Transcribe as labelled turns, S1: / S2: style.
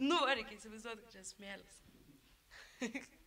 S1: nu reikia įsivaizduoti, kad čia smėlis.